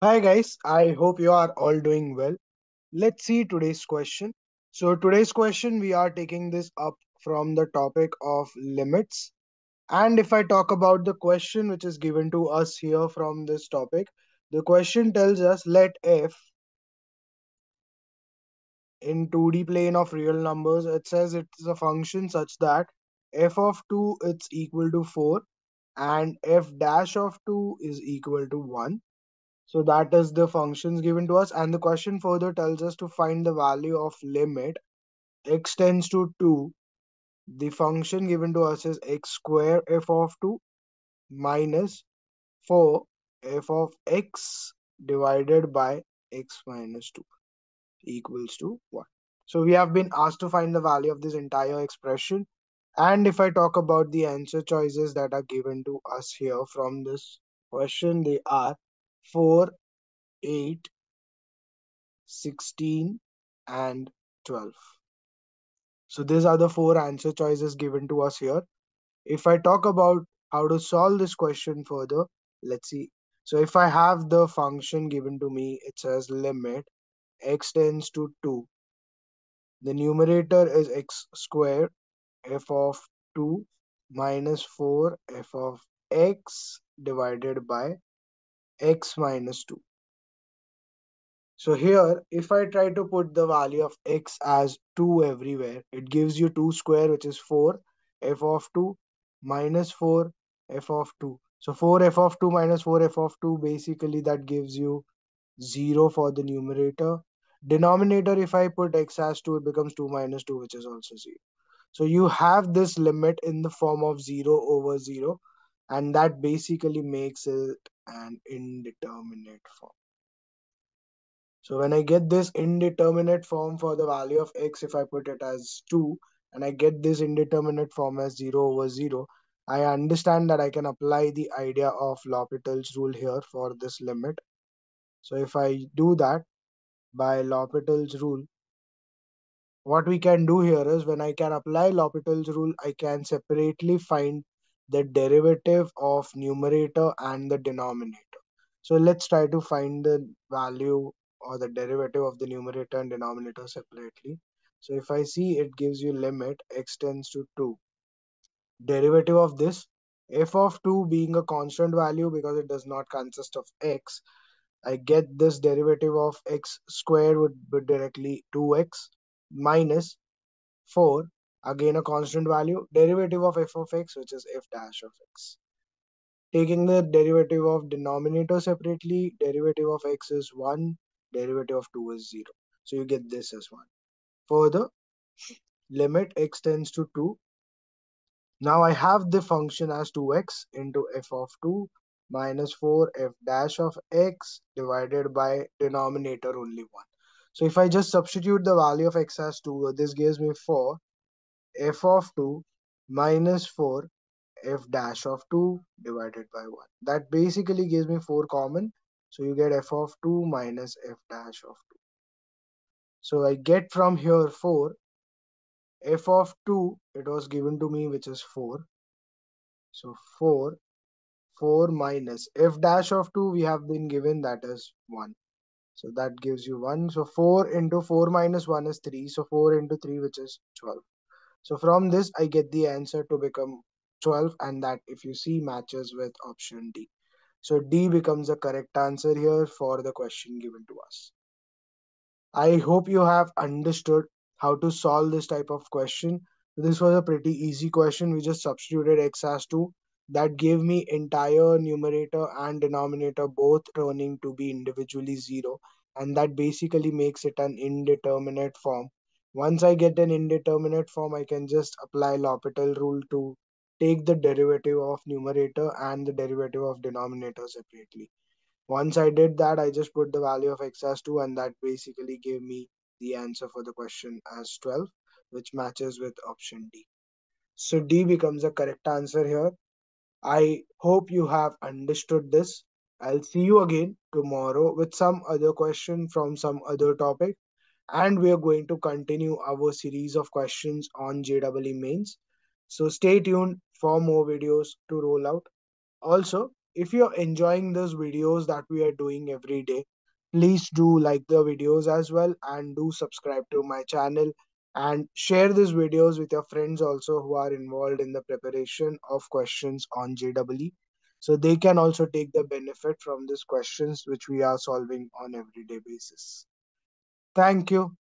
Hi guys, I hope you are all doing well. Let's see today's question. So today's question we are taking this up from the topic of limits. And if I talk about the question which is given to us here from this topic, the question tells us let f in 2D plane of real numbers, it says it's a function such that f of 2 it's equal to 4 and f dash of 2 is equal to 1 So that is the functions given to us. And the question further tells us to find the value of limit x tends to 2. The function given to us is x square f of 2 minus 4 f of x divided by x minus 2 equals to 1. So we have been asked to find the value of this entire expression. And if I talk about the answer choices that are given to us here from this question, they are 4, 8, 16 and 12. So these are the four answer choices given to us here. If I talk about how to solve this question further, let's see. So if I have the function given to me, it says limit x tends to 2. The numerator is x square f of 2 minus 4 f of x divided by x minus 2. So here, if I try to put the value of x as 2 everywhere, it gives you 2 square, which is 4, f of 2 minus 4, f of 2. So 4 f of 2 minus 4 f of 2, basically that gives you 0 for the numerator. Denominator, if I put x as 2, it becomes 2 minus 2, which is also 0. So you have this limit in the form of 0 over 0, and that basically makes it an indeterminate form. So when I get this indeterminate form for the value of x, if I put it as 2, and I get this indeterminate form as 0 over 0, I understand that I can apply the idea of L'Hopital's rule here for this limit. So if I do that by L'Hopital's rule, what we can do here is when I can apply L'Hopital's rule, I can separately find the derivative of numerator and the denominator. So let's try to find the value or the derivative of the numerator and denominator separately. So if I see it gives you limit x tends to 2. Derivative of this, f of 2 being a constant value because it does not consist of x, I get this derivative of x squared would be directly 2x minus 4, again a constant value, derivative of f of x which is f dash of x. Taking the derivative of denominator separately, derivative of x is 1, derivative of 2 is 0. So you get this as 1. Further, limit x tends to 2. Now I have the function as 2x into f of 2 minus 4 f dash of x divided by denominator only 1. So if I just substitute the value of x as 2, this gives me 4 f of 2 minus 4 f dash of 2 divided by 1. That basically gives me 4 common. So you get f of 2 minus f dash of 2. So I get from here 4. f of 2, it was given to me, which is 4. So 4, 4 minus f dash of 2, we have been given that is 1. So that gives you 1. So 4 into 4 minus 1 is 3. So 4 into 3, which is 12. So from this, I get the answer to become 12 and that if you see matches with option D. So D becomes the correct answer here for the question given to us. I hope you have understood how to solve this type of question. This was a pretty easy question. We just substituted x as 2. That gave me entire numerator and denominator both turning to be individually 0. And that basically makes it an indeterminate form. Once I get an indeterminate form, I can just apply L'Hopital rule to take the derivative of numerator and the derivative of denominator separately. Once I did that, I just put the value of x as 2 and that basically gave me the answer for the question as 12, which matches with option D. So D becomes the correct answer here. I hope you have understood this. I'll see you again tomorrow with some other question from some other topic. And we are going to continue our series of questions on JEE mains. So stay tuned for more videos to roll out. Also, if you're enjoying those videos that we are doing every day please do like the videos as well and do subscribe to my channel and share these videos with your friends also who are involved in the preparation of questions on JEE so they can also take the benefit from these questions which we are solving on everyday basis Thank you.